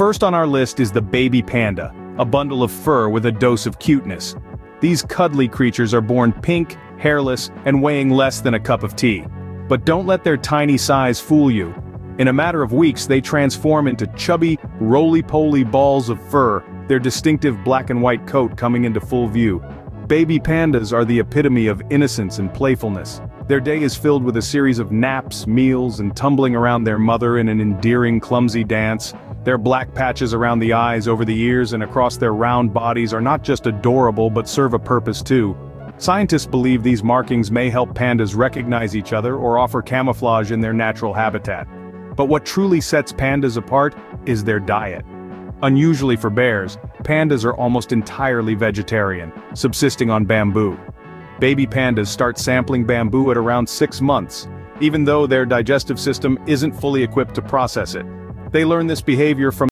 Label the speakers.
Speaker 1: First on our list is the baby panda, a bundle of fur with a dose of cuteness. These cuddly creatures are born pink, hairless, and weighing less than a cup of tea. But don't let their tiny size fool you. In a matter of weeks they transform into chubby, roly-poly balls of fur, their distinctive black and white coat coming into full view. Baby pandas are the epitome of innocence and playfulness. Their day is filled with a series of naps, meals, and tumbling around their mother in an endearing clumsy dance. Their black patches around the eyes, over the ears, and across their round bodies are not just adorable but serve a purpose too. Scientists believe these markings may help pandas recognize each other or offer camouflage in their natural habitat. But what truly sets pandas apart is their diet. Unusually for bears, pandas are almost entirely vegetarian, subsisting on bamboo. Baby pandas start sampling bamboo at around 6 months, even though their digestive system isn't fully equipped to process it. They learn this behavior from